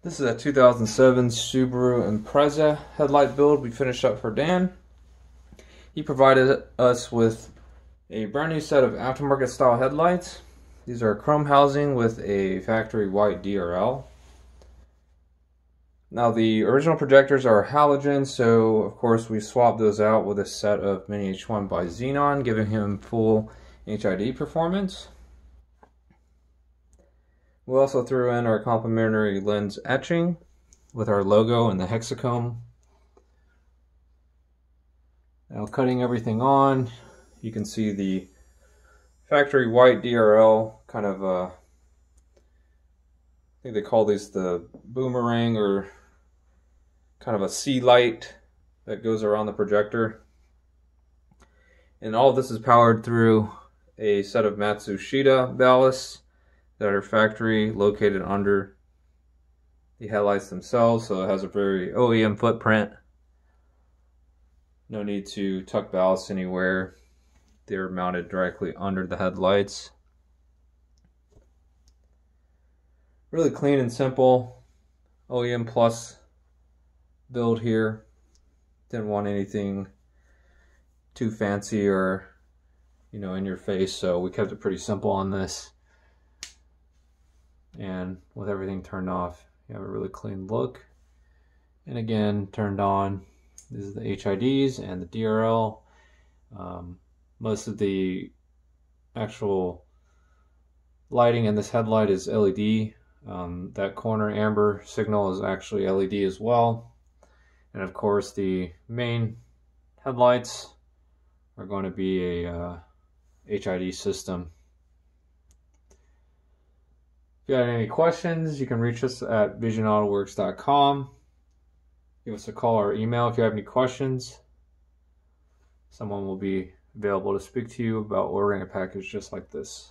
This is a 2007 Subaru Impreza headlight build we finished up for Dan. He provided us with a brand new set of aftermarket style headlights. These are chrome housing with a factory white DRL. Now the original projectors are halogen, so of course we swapped those out with a set of Mini H1 bixenon, giving him full HID performance. We also threw in our complimentary lens etching with our logo and the Hexacomb. Now cutting everything on, you can see the factory white DRL kind of uh, I think they call these the boomerang or kind of a C-light that goes around the projector. And all this is powered through a set of Matsushita ballasts that are factory located under the headlights themselves, so it has a very OEM footprint. No need to tuck ballast anywhere. They're mounted directly under the headlights. Really clean and simple. OEM Plus build here. Didn't want anything too fancy or, you know, in your face, so we kept it pretty simple on this and with everything turned off you have a really clean look. And again turned on this is the HIDs and the DRL um, most of the actual lighting in this headlight is LED um, that corner amber signal is actually LED as well. And of course the main headlights are going to be a uh, HID system you have any questions, you can reach us at visionautoworks.com. Give us a call or email if you have any questions. Someone will be available to speak to you about ordering a package just like this.